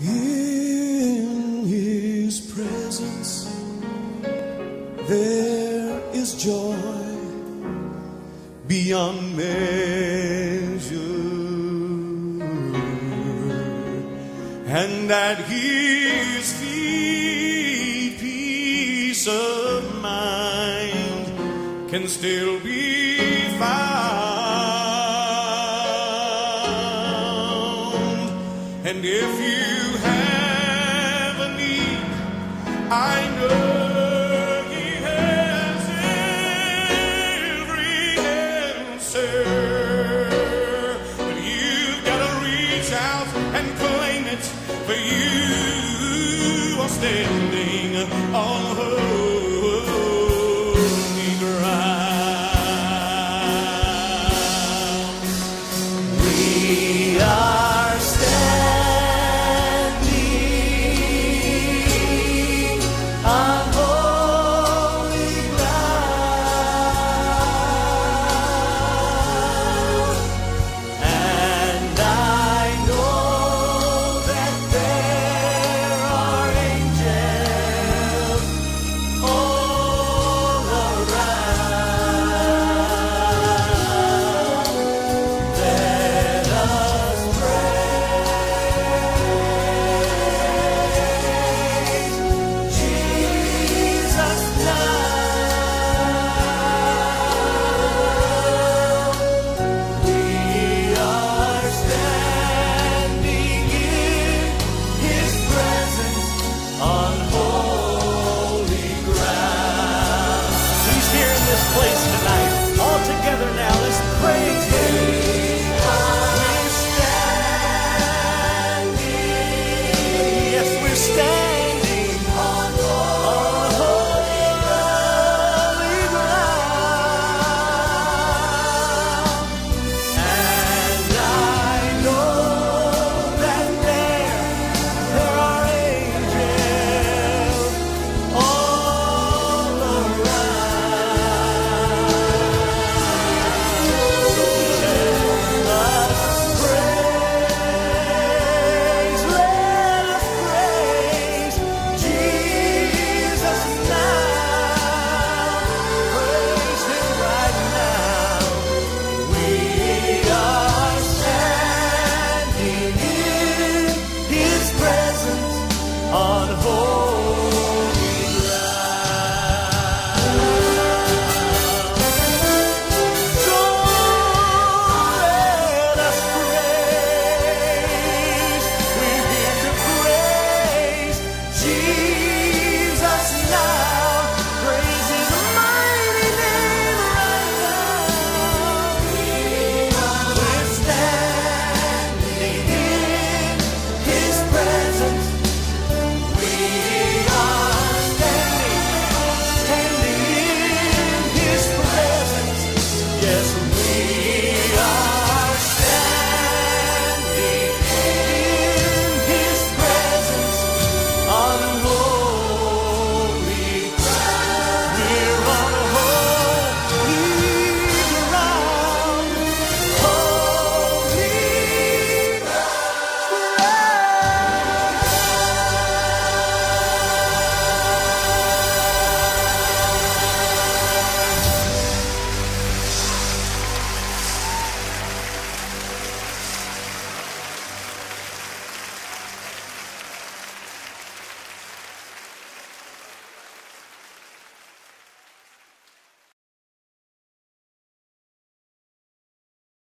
In his presence there is joy beyond measure, and at his feet peace of mind can still be found. And if you But you've got to reach out and claim it, for you are standing